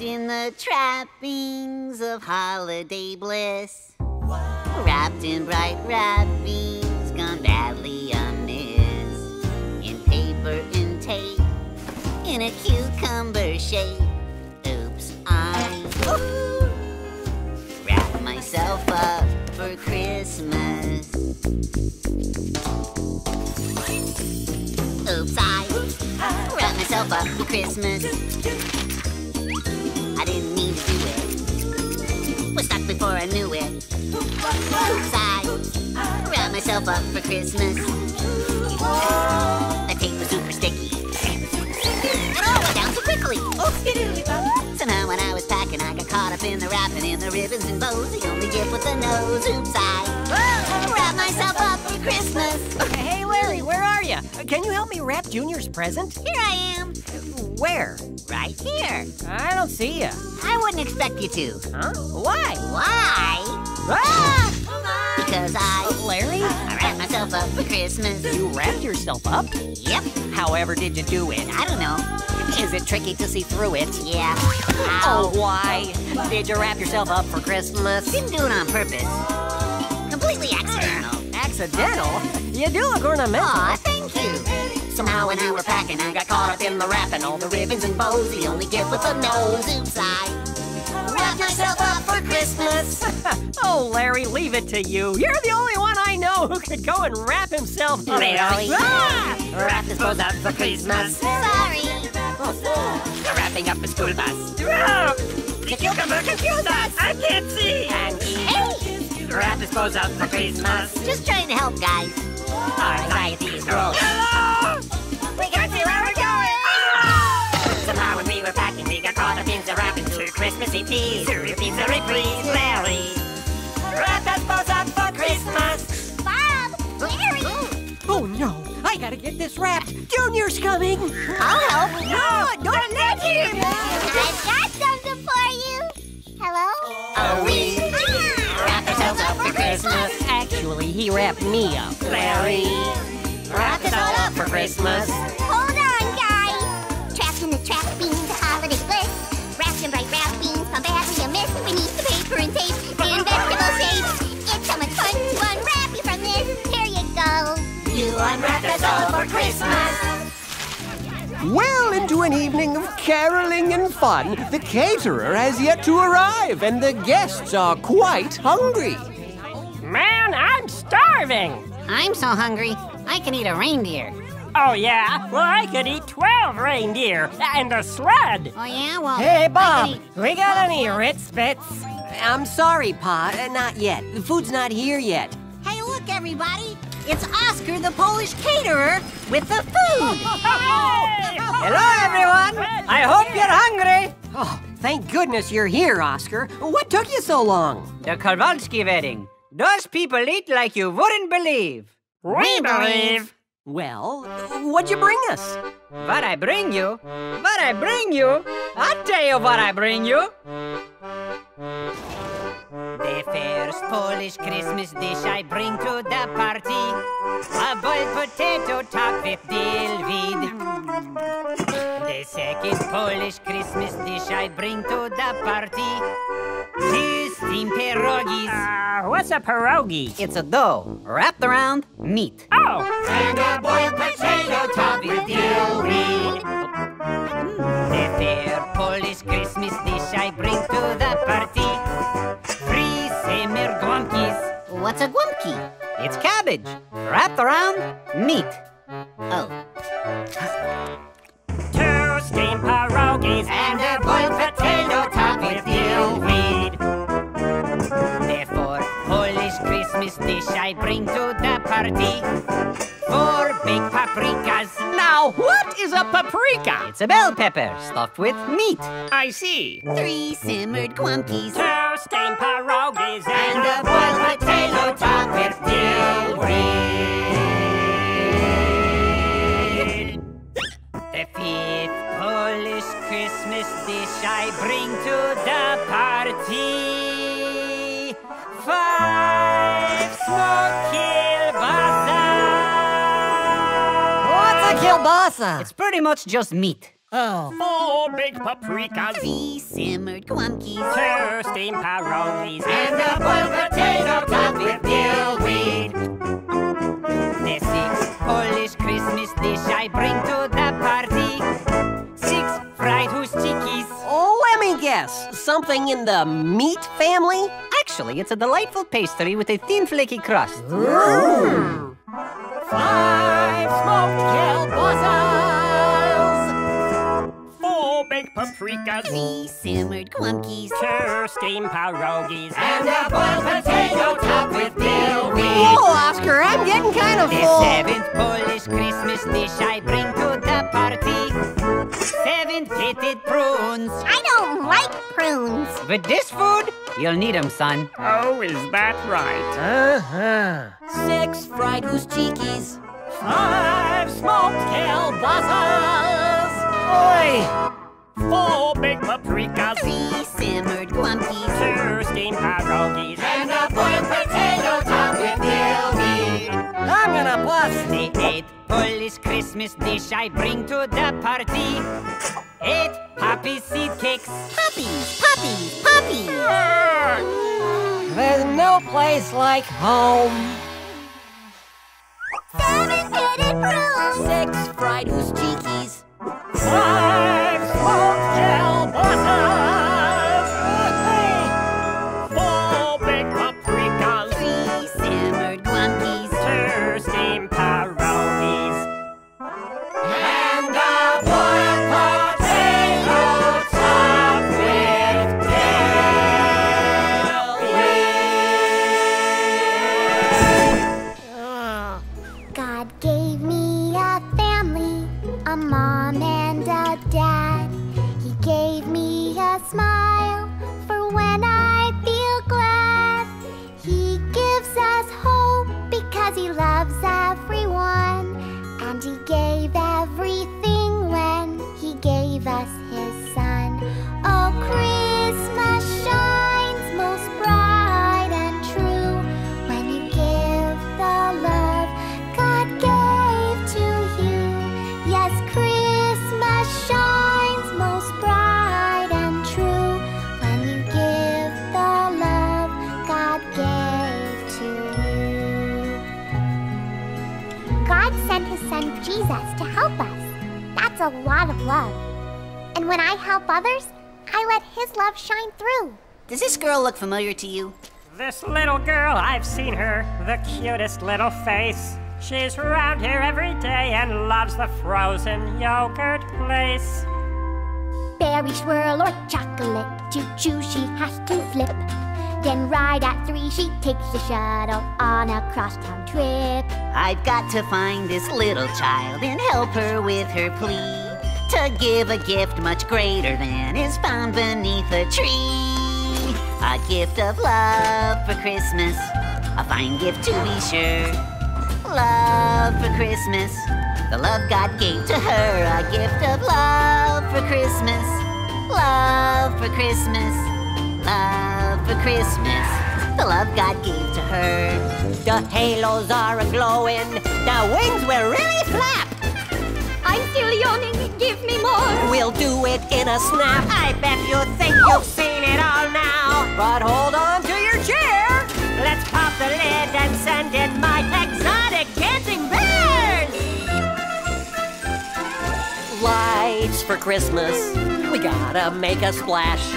In the trappings of holiday bliss. Wrapped in bright wrappings, gone badly amiss. In paper and tape, in a cucumber shape. Oops, I wrapped myself up for Christmas. Oops, I wrapped myself up for Christmas. Before I knew it. Oops, I wrapped myself up for Christmas. The tape was super sticky. And all went down so quickly. Somehow when I was packing, I got caught up in the wrapping in the ribbons and bows. The only gift with the nose. Oops, I wrapped myself up for Christmas. Hey, Larry, where are you? Can you help me wrap Junior's present? Here I am, Where? Right here. I don't see you. I wouldn't expect you to. Huh? Why? Why? Ah! Because I, Larry, I wrapped myself up for Christmas. you wrapped yourself up? Yep, However did you do it? I don't know. Is it tricky to see through it? Yeah. Oh, why? Did you wrap yourself up for Christmas? Didn't do it on purpose. Completely accidental. Accidental? You do look ornamental. Aw, thank you. Somehow when I were packing, I got caught up in the wrapping. All the ribbons and bows, the only gift with a nose. Oops, I wrapped myself up for Christmas. oh, Larry, leave it to you. You're the only one I know who could go and wrap himself. Really? Ah! Wrap this bows up for Christmas. Sorry. You're wrapping up a school bus. The cucumber confused us. I can't see. And Hey, wrap this bows up for Christmas. just trying to help, guys. Our anxiety is growing. Hello! Christmassy teas. To repeat the reprise, Larry. Wrap that bows up for Christmas. Bob, Larry. Oh, no. I gotta get this wrapped. Junior's coming. I'll help. No, don't let him. I've got something for you. Hello? Oh, we Ah. wrap ourselves up for Christmas. Actually, he wrapped me up. Larry, wrap us all up for Christmas. Hold on, guys. Trapped in the trap beans, Christmas. Well into an evening of caroling and fun, the caterer has yet to arrive, and the guests are quite hungry. Man, I'm starving. I'm so hungry, I can eat a reindeer. Oh, yeah? Well, I could eat 12 reindeer and a sled. Oh, yeah? Well, Hey, Bob, eat- we got any Ritz Bits? I'm sorry, Pa, uh, not yet. The food's not here yet. Hey, look, everybody. It's Oscar, the Polish caterer, with the food. Hello, everyone. I hope you're hungry. Oh, thank goodness you're here, Oscar. What took you so long? The Kowalski wedding. Those people eat like you wouldn't believe. We believe. Well, what'd you bring us? What I bring you? What I bring you? I'll tell you what I bring you. The first Polish Christmas dish I bring to the party. A boiled potato topped with dill weed. The second Polish Christmas dish I bring to the party. Two steamed pierogies. Uh, what's a pierogi? It's a dough wrapped around meat. Oh, And a boiled potato topped with dill weed. The third Polish Christmas dish I bring to the party. What's a gumpki? It's cabbage wrapped around meat. Oh, two steamed pierogies And a boiled potato topped with dill weed. The Polish Christmas dish I bring to the party. Four big paprikas. Now, what is a paprika? It's a bell pepper stuffed with meat. I see. three simmered gumpkies. Two steamed pierogies And and a boiled potato topped with dill. The fifth Polish Christmas dish I bring to the party. Five smoked kielbasa. What's a kielbasa? It's pretty much just meat. Oh. Four big paprikas. Three simmered guamkis. Two steamed pierogies. And a boiled potato topped with dillweed. The six Polish Christmas dish I bring to the party. Six fried goose chickies. Oh, let me guess. Something in the meat family? Actually, it's a delightful pastry with a thin flaky crust. Five smoked kielbasas. Paprikas. Three simmered guamkis. Two steamed pierogies. And a boiled potato topped with dillweed. Oh, Oscar, I'm getting kind of The full. seventh Polish Christmas dish I bring to the party. Seven pitted prunes. I don't like prunes. With this food, you'll need 'em, son. Oh, is that right? Uh-huh. Six fried goose cheekies. Five smoked kielbasas. Oi! Four big paprikas. Three simmered guamkis. Two steamed pierogies. And a boiled potato topped with dillweed. I'm gonna bust. The eighth Polish Christmas dish I bring to the party. Eight poppy seed cakes. Puppies, puppies, puppies. There's no place like home. Seven pitted prunes. Six fried goose cheekies. Five And when I help others, I let his love shine through. Does this girl look familiar to you? This little girl, I've seen her, the cutest little face. She's round here every day and loves the frozen yogurt place. Berry swirl or chocolate to chew, she has to flip. Then right at three, she takes the shuttle on a crosstown trip. I've got to find this little child and help her with her plea to give a gift much greater than is found beneath a tree. A gift of love for Christmas, a fine gift to be sure. Love for Christmas, the love God gave to her. A gift of love for Christmas, love for Christmas, love for Christmas, the love God gave to her. The halos are a-glowing. The wings will really flap. I'm still yawning. We'll do it in a snap. I bet you think you've seen it all now. But hold on to your chair. Let's pop the lid and send in my exotic dancing bears! Lights for Christmas. We gotta make a splash.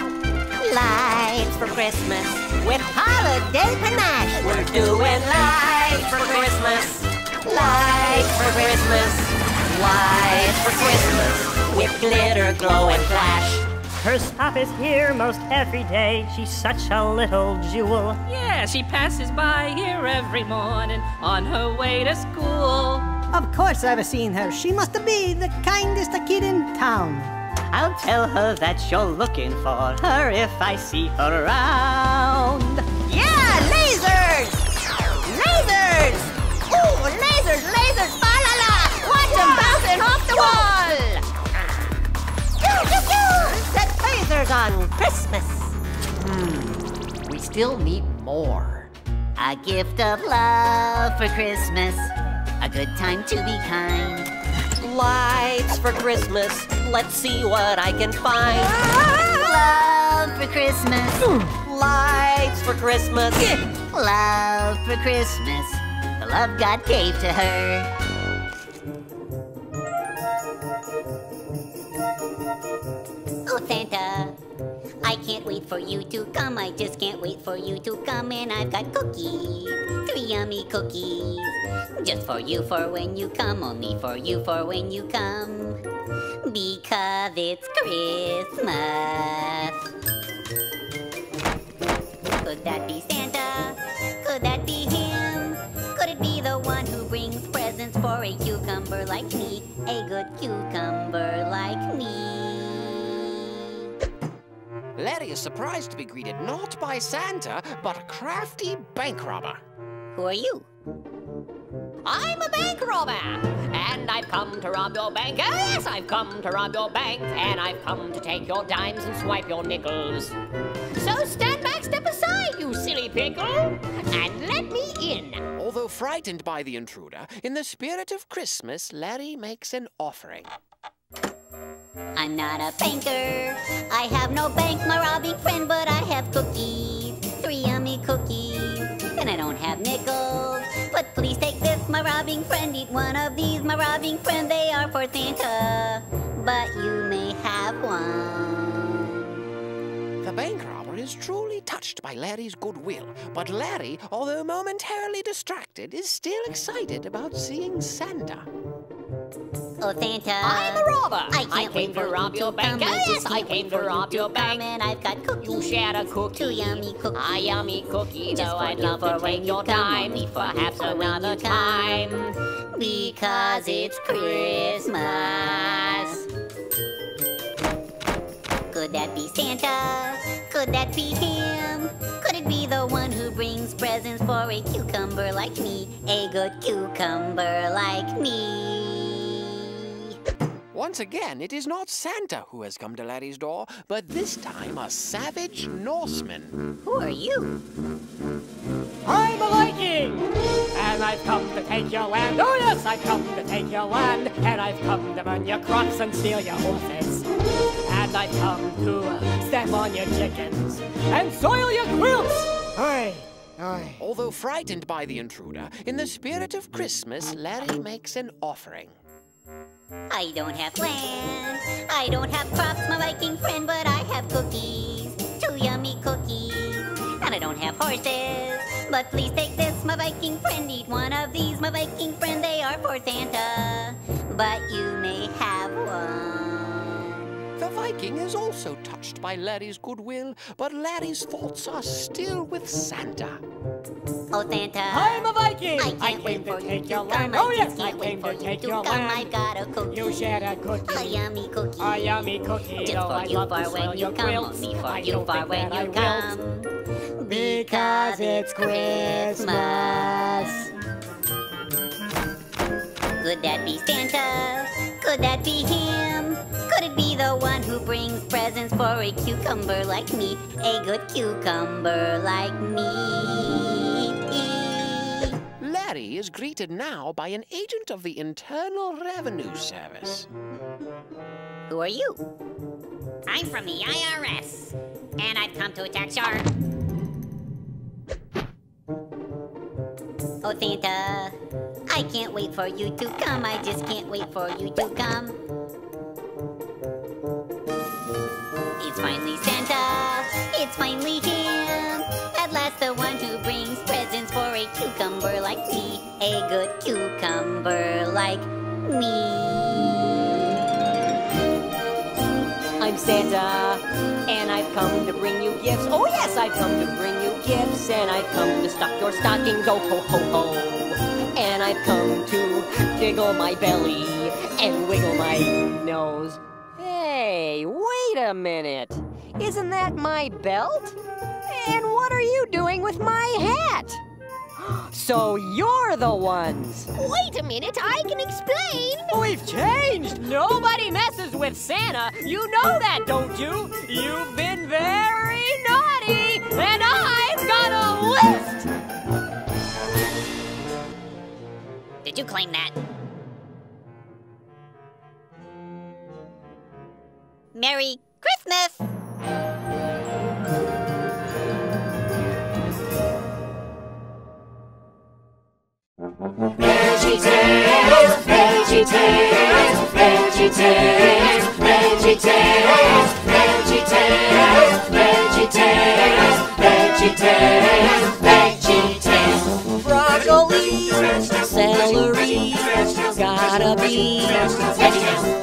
Lights for Christmas with holiday panache. We're doing lights for Christmas. Lights for Christmas. Lights for Christmas with glitter, glow, and flash. Her stop is here most every day. She's such a little jewel. Yeah, she passes by here every morning on her way to school. Of course I've seen her. She must be the kindest kid in town. I'll tell her that you're looking for her if I see her around. Yeah, lasers! Lasers! Christmas. Hmm, we still need more. A gift of love for Christmas, a good time to be kind. Lights for Christmas. Let's see what I can find. Love for Christmas. Lights for Christmas. Love for Christmas. The love God gave to her. For you to come. I just can't wait for you to come. And I've got cookies, three yummy cookies. Just for you, for when you come. Only for you, for when you come. Because it's Christmas. Could that be Santa? Could that be him? Could it be the one who brings presents for a cucumber like me? A good cucumber like me. Larry is surprised to be greeted not by Santa, but a crafty bank robber. Who are you? I'm a bank robber, and I've come to rob your bank. Oh, yes, I've come to rob your bank, and I've come to take your dimes and swipe your nickels. So stand back, step aside, you silly pickle, and let me in. Although frightened by the intruder, in the spirit of Christmas, Larry makes an offering. I'm not a banker. I have no bank, my robbing friend, but I have cookies. Three yummy cookies. And I don't have nickels. But please take this, my robbing friend. Eat one of these, my robbing friend. They are for Santa. But you may have one. The bank robber is truly touched by Larry's goodwill, but Larry, although momentarily distracted, is still excited about seeing Santa. Oh, Santa. I'm a robber. I can't I came wait to for rob you your bank. Oh, I yes, I came wait to for rob you your bank. and I've got cookies. You shared a cookie. Two yummy cookies. A yummy cookie, though I'd love to you your time, perhaps you, for when another time. Because it's Christmas. Could that be Santa? Could that be him? Could it be the one who brings presents for a cucumber like me? A good cucumber like me. Once again, it is not Santa who has come to Larry's door, but this time a savage Norseman. Who are you? I'm a Viking, and I've come to take your land. Oh yes, I've come to take your land, and I've come to burn your crops and steal your horses. And I've come to uh, step on your chickens and soil your quilts. Oi, oi. Although frightened by the intruder, in the spirit of Christmas, Larry makes an offering. I don't have land. I don't have crops, my Viking friend, but I have cookies. Two yummy cookies. And I don't have horses. But please take this, my Viking friend. Eat one of these, my Viking friend. They are for Santa. But you may have one. The Viking is also touched by Larry's goodwill, but Larry's thoughts are still with Santa. Oh, Santa. I'm a Viking. I I can't came wait for to you take to your come. land. I Oh just yes, I can't wait came for to you take to your come. land. I've got a cookie. You shared a cookie. A cookie. yummy cookie. A yummy cookie, Just though for I'd you, love for to when you your come. quilts. Only for I you, don't for when you I come. Because it's Christmas. Could that be Santa? Could that be him? Brings presents for a cucumber like me? A good cucumber like me. Larry is greeted now by an agent of the Internal Revenue Service. Who are you? I'm from the IRS, and I've come to attack your. Oh, Santa. I can't wait for you to come. I just can't wait for you to come. It's finally Santa. It's finally him. At last, the one who brings presents for a cucumber like me. A good cucumber like me. I'm Santa, and I've come to bring you gifts. Oh yes, I've come to bring you gifts, and I've come to stuff your stockings. Oh ho ho ho! And I've come to jiggle my belly and wiggle my nose. Hey, wait a minute! Isn't that my belt? And what are you doing with my hat? So you're the ones. Wait a minute, I can explain. We've changed! Nobody messes with Santa! You know that, don't you? You've been very naughty! And I've got a list! Did you claim that? Merry Christmas! Veggie Tales, Veggie Tales, Veggie Tales, Veggie Tales, Veggie Tales, Veggie Tales, Veggie Tales. Broccoli, celery, gotta be